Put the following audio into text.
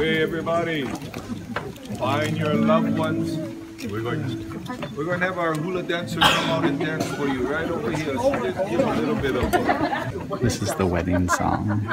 Okay, everybody, find your loved ones. We're going to, we're going to have our hula dancer come out and dance for you right over here. So just give a little bit of. This is the wedding song.